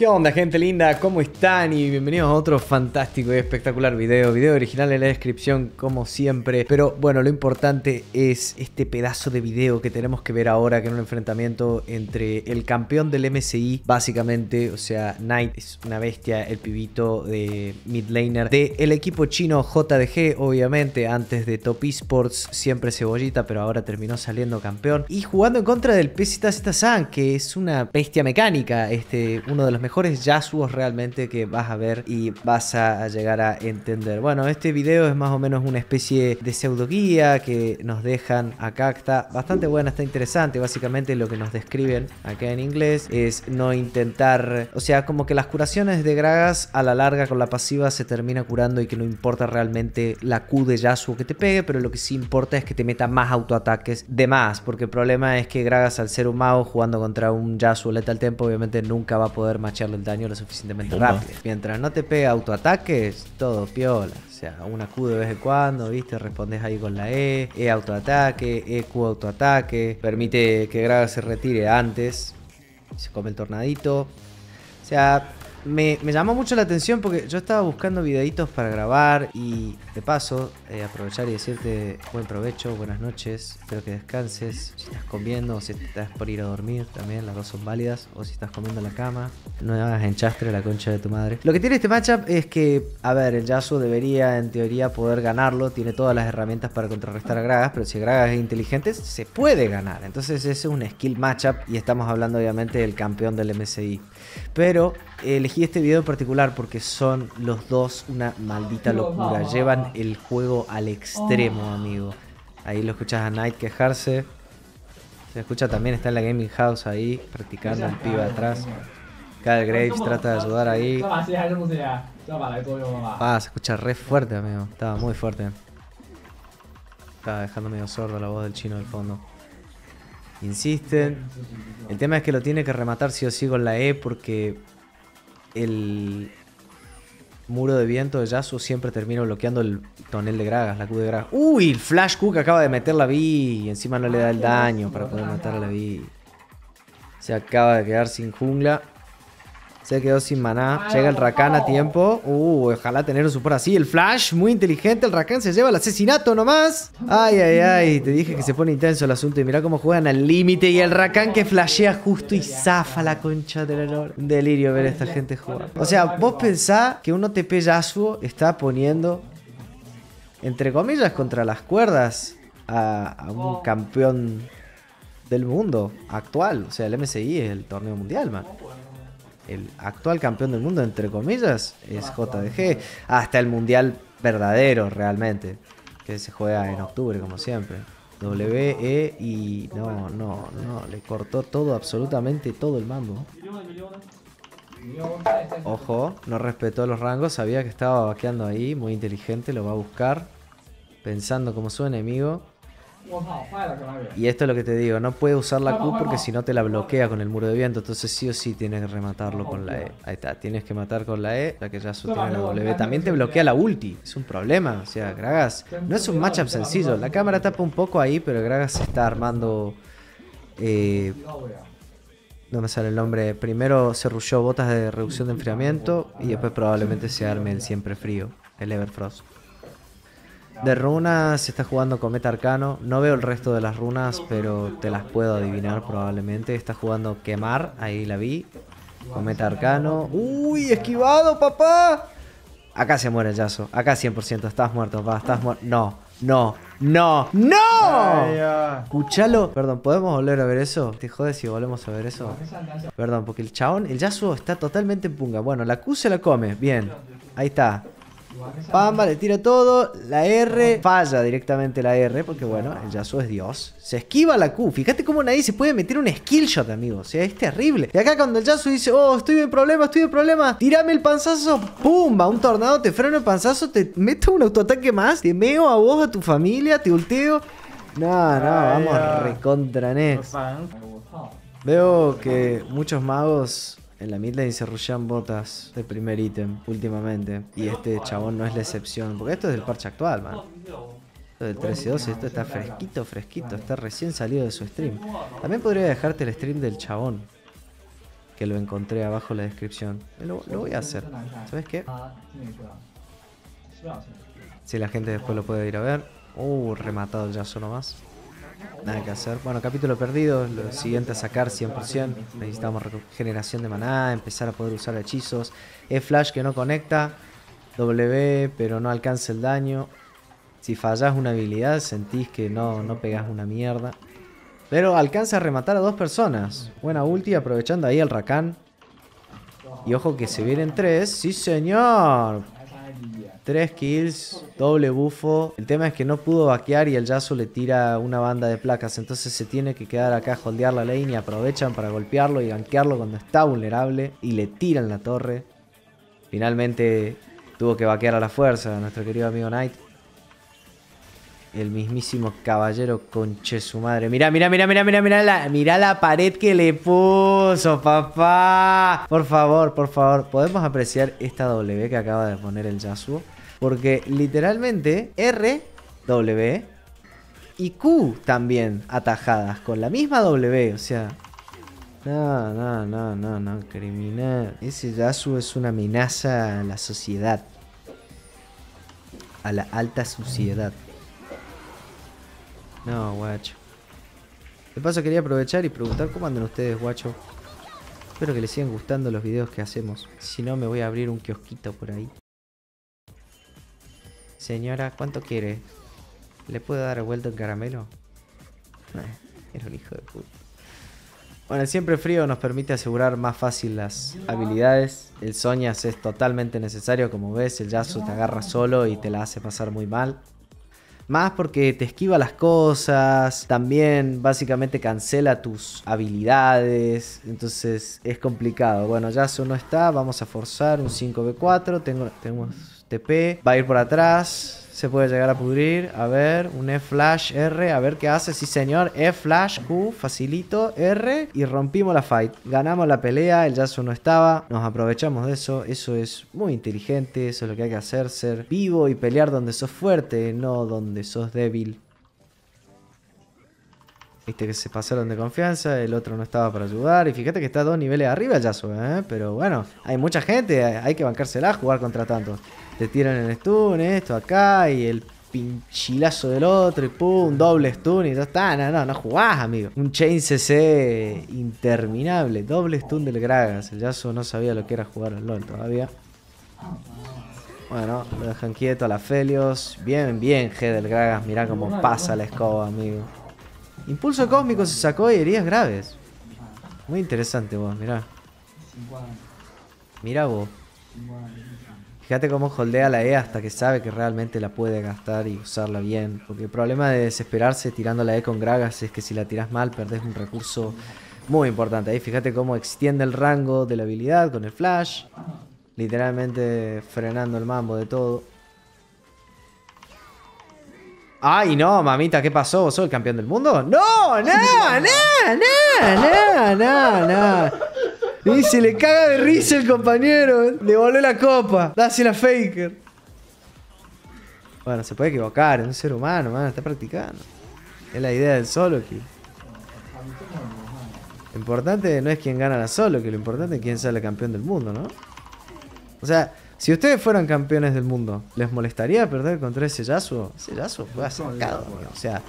¿Qué onda gente linda? ¿Cómo están? Y bienvenidos a otro fantástico y espectacular video. Video original en la descripción como siempre. Pero bueno, lo importante es este pedazo de video que tenemos que ver ahora que es un enfrentamiento entre el campeón del MSI, básicamente, o sea, Knight es una bestia, el pibito de mid laner de el equipo chino JDG, obviamente, antes de Top Esports, siempre cebollita, pero ahora terminó saliendo campeón. Y jugando en contra del PZZ San, que es una bestia mecánica, este, uno de los mejores mejores Yasuos realmente que vas a ver y vas a llegar a entender. Bueno, este video es más o menos una especie de pseudo guía que nos dejan acá. Está bastante buena, está interesante. Básicamente lo que nos describen acá en inglés es no intentar... O sea, como que las curaciones de Gragas a la larga con la pasiva se termina curando y que no importa realmente la Q de Yasuo que te pegue, pero lo que sí importa es que te meta más autoataques de más, porque el problema es que Gragas al ser un mago jugando contra un Yasuo letal tempo obviamente nunca va a poder machar el daño lo suficientemente rápido. Mientras no te pega autoataques, todo piola. O sea, una Q de vez en cuando, ¿viste? Respondes ahí con la E, E autoataque, EQ autoataque. Permite que Graga se retire antes. Se come el tornadito. O sea, me, llamó mucho la atención porque yo estaba buscando videitos para grabar y de paso eh, aprovechar y decirte buen provecho, buenas noches, espero que descanses, si estás comiendo o si estás por ir a dormir también, las dos son válidas, o si estás comiendo en la cama, no hagas enchastre la concha de tu madre. Lo que tiene este matchup es que, a ver, el Yasuo debería en teoría poder ganarlo, tiene todas las herramientas para contrarrestar a Gragas, pero si Gragas es inteligente se puede ganar, entonces ese es un skill matchup y estamos hablando obviamente del campeón del MSI. Pero elegí este video en particular porque son los dos una maldita locura. Llevan el juego al extremo, oh. amigo. Ahí lo escuchas a Knight quejarse. Se escucha también, está en la gaming house ahí, practicando el pibe atrás. Cal Graves trata de ayudar ahí. Ah, se escucha re fuerte, amigo. Estaba muy fuerte. Estaba dejando medio sordo la voz del chino del fondo. Insisten. El tema es que lo tiene que rematar sí o sí con la E porque el muro de viento de Yasuo siempre termina bloqueando el tonel de Gragas, la Q de Gragas. ¡Uy! El Flash Q que acaba de meter la V y encima no le da el daño para poder matar a la V. Se acaba de quedar sin jungla. Se quedó sin maná. Llega el Rakan a tiempo. Uh, ojalá tener un support así. El Flash, muy inteligente. El Rakan se lleva el asesinato nomás. Ay, ay, ay. Te dije que se pone intenso el asunto. Y mira cómo juegan al límite. Y el Rakan que flashea justo y zafa la concha del honor. Un delirio ver a esta gente jugar. O sea, vos pensás que un OTP Yasuo está poniendo, entre comillas, contra las cuerdas a, a un campeón del mundo actual. O sea, el MSI es el torneo mundial, man el actual campeón del mundo, entre comillas, es JDG. Hasta el mundial verdadero, realmente. Que se juega en octubre, como siempre. WE y no, no, no. Le cortó todo, absolutamente todo el mambo. Ojo, no respetó los rangos. Sabía que estaba vaqueando ahí. Muy inteligente, lo va a buscar. Pensando como su enemigo. Y esto es lo que te digo, no puede usar la Q porque si no te la bloquea con el muro de viento, entonces sí o sí tienes que rematarlo con la E. Ahí está, tienes que matar con la E, ya que ya tiene la W. También te bloquea la ulti, es un problema, o sea, Gragas no es un matchup sencillo. La cámara tapa un poco ahí, pero Gragas se está armando... Eh, no me sale el nombre. Primero se rushó botas de reducción de enfriamiento y después probablemente se arme el siempre frío, el Everfrost. De runas está jugando Cometa Arcano. No veo el resto de las runas, pero te las puedo adivinar probablemente. Está jugando Quemar, ahí la vi. Cometa Arcano. ¡Uy! ¡Esquivado, papá! Acá se muere Yaso. Acá 100%. Estás muerto, papá. Estás muerto. No, no, no, ¡no! Escuchalo. Perdón, ¿podemos volver a ver eso? ¿Te jodes si volvemos a ver eso? Perdón, porque el chabón, el Yasuo está totalmente en punga. Bueno, la Q se la come. Bien. Ahí está. Pamba, le tira todo. La R falla directamente la R. Porque bueno, el Yasuo es Dios. Se esquiva la Q. Fíjate cómo nadie se puede meter un skill shot, amigo. O sea, es terrible. Y acá cuando el Yasuo dice, oh, estoy en problema, estoy en problema. Tírame el panzazo. Pumba, un tornado te freno el panzazo. Te meto un autoataque más. Te meo a vos, a tu familia. Te ulteo. No, no, vamos recontra Veo que muchos magos en la midlane se rushean botas de primer ítem últimamente. Y este chabón no es la excepción. Porque esto es del parche actual, man. Esto del 13-12, esto está fresquito, fresquito. Está recién salido de su stream. También podría dejarte el stream del chabón. que lo encontré abajo en la descripción. Lo, lo voy a hacer. ¿Sabes qué? Si la gente después lo puede ir a ver. Uh, rematado el Yasuo nomás. Nada que hacer. Bueno, capítulo perdido. Lo siguiente a sacar 100%. Necesitamos regeneración de maná. Empezar a poder usar hechizos. E flash que no conecta. W, pero no alcanza el daño. Si fallas una habilidad, sentís que no, no pegas una mierda. Pero alcanza a rematar a dos personas. Buena ulti, aprovechando ahí el Rakan. Y ojo que se vienen tres. ¡Sí, señor! Tres kills, doble bufo. El tema es que no pudo vaquear y el Yasuo le tira una banda de placas. Entonces se tiene que quedar acá a holdear la lane y aprovechan para golpearlo y gankearlo cuando está vulnerable. Y le tiran la torre. Finalmente tuvo que vaquear a la fuerza nuestro querido amigo Knight. El mismísimo caballero conche su madre. Mira, mira, mira, mira, mira, mira la, mira la pared que le puso, papá. Por favor, por favor, podemos apreciar esta W que acaba de poner el Yasuo. Porque literalmente R, W y Q también atajadas con la misma W. O sea, no, no, no, no, no, criminal. Ese Yasuo es una amenaza a la sociedad. A la alta suciedad. No, guacho. De paso quería aprovechar y preguntar cómo andan ustedes, guacho. Espero que les sigan gustando los videos que hacemos. Si no, me voy a abrir un kiosquito por ahí. Señora, ¿cuánto quiere? ¿Le puedo dar vuelta en caramelo? Eh, era un hijo de puta. Bueno, el siempre frío nos permite asegurar más fácil las habilidades. El Soñas es totalmente necesario, como ves, el Yasuo te agarra solo y te la hace pasar muy mal. Más porque te esquiva las cosas, también básicamente cancela tus habilidades, entonces es complicado. Bueno, ya eso no está, vamos a forzar un 5v4, tengo, tenemos TP, va a ir por atrás, se puede llegar a pudrir. A ver, un E-Flash R. A ver qué hace. Sí, señor. E-Flash Q. Facilito. R. Y rompimos la fight. Ganamos la pelea. El Yasuo no estaba. Nos aprovechamos de eso. Eso es muy inteligente. Eso es lo que hay que hacer. Ser vivo y pelear donde sos fuerte. No donde sos débil. Viste que se pasaron de confianza, el otro no estaba para ayudar. Y fíjate que está dos niveles arriba el Yasuo, ¿eh? Pero bueno, hay mucha gente, hay que bancársela a jugar contra tantos. Te tiran el stun, esto acá, y el pinchilazo del otro, y pum, doble stun, y ya está. No, no, no jugás, amigo. Un chain CC interminable, doble stun del Gragas. El Yasuo no sabía lo que era jugar al LOL todavía. Bueno, lo dejan quieto a la Felios. Bien, bien, G del Gragas. Mirá cómo pasa la escoba, amigo. Impulso cósmico se sacó y heridas graves. Muy interesante vos, mirá. Mirá vos. Fíjate cómo holdea la E hasta que sabe que realmente la puede gastar y usarla bien. Porque el problema de desesperarse tirando la E con Gragas es que si la tiras mal perdés un recurso muy importante. Ahí fíjate cómo extiende el rango de la habilidad con el flash. Literalmente frenando el mambo de todo. Ay, no, mamita, ¿qué pasó? ¿Vos sos el campeón del mundo? No, no, no, no, no, no, no. Y se le caga de risa el compañero. Le voló la copa. Dase la faker. Bueno, se puede equivocar. Es un ser humano, man. Está practicando. Es la idea del solo kill. Lo importante no es quién gana la solo, que lo importante es quién sale campeón del mundo, ¿no? O sea, si ustedes fueran campeones del mundo, ¿les molestaría perder contra ese Yasuo? Ese Yasuo fue sacado, o sea,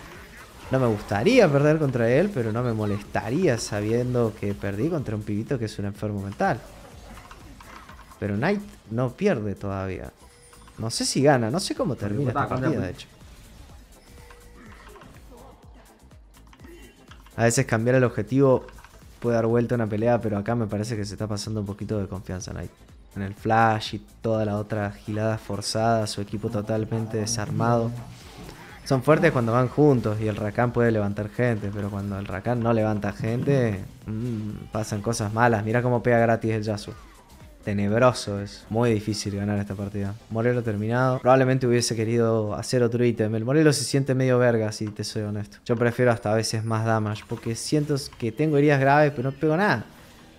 no me gustaría perder contra él, pero no me molestaría sabiendo que perdí contra un pibito que es un enfermo mental. Pero Knight no pierde todavía. No sé si gana, no sé cómo termina esta partida, de hecho. A veces cambiar el objetivo puede dar vuelta a una pelea, pero acá me parece que se está pasando un poquito de confianza Knight. En el flash y toda la otra gilada forzada, su equipo totalmente desarmado. Son fuertes cuando van juntos y el Rakan puede levantar gente, pero cuando el Rakan no levanta gente, mmm, pasan cosas malas. Mira cómo pega gratis el Yasuo. Tenebroso es. Muy difícil ganar esta partida. Morelo terminado. Probablemente hubiese querido hacer otro ítem. El Morelo se siente medio verga, si te soy honesto. Yo prefiero hasta a veces más damage, porque siento que tengo heridas graves, pero no pego nada.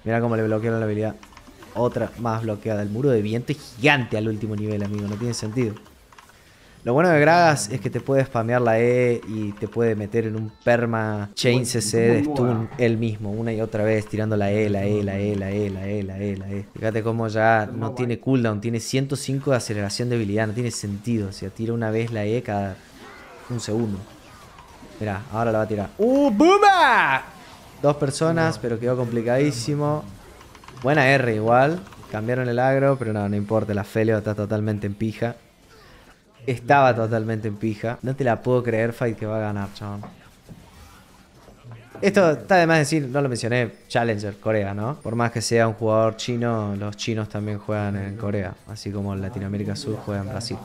Mira cómo le bloquearon la habilidad. Otra más bloqueada. El muro de viento es gigante al último nivel, amigo. No tiene sentido. Lo bueno de Gragas es que te puede spamear la E y te puede meter en un perma chain CC de stun él mismo, una y otra vez, tirando la E, la E, la E, la E, la E, la E, la E. Fíjate cómo ya no tiene cooldown, tiene 105 de aceleración de habilidad, no tiene sentido. O sea, tira una vez la E cada un segundo. Mirá, ahora la va a tirar. ¡Uh, booba! Dos personas, pero quedó complicadísimo. Buena R igual. Cambiaron el agro, pero no, no importa. La Felio está totalmente en pija. Estaba totalmente en pija. No te la puedo creer, Fight, que va a ganar, chabón. Esto está de más decir, no lo mencioné, Challenger, Corea, ¿no? Por más que sea un jugador chino, los chinos también juegan en Corea. Así como en Latinoamérica Sur juega en Brasil.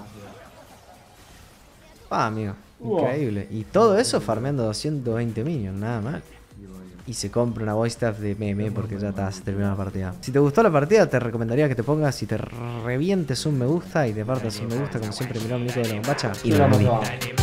Ah, amigo. Increíble. Y todo eso farmeando 220 minions, nada mal y se compra una voice staff de meme porque ya está, se terminó la partida. Si te gustó la partida, te recomendaría que te pongas y te revientes un me gusta y te partas un me gusta, como siempre, mirá un Nico de la bombacha. Y lo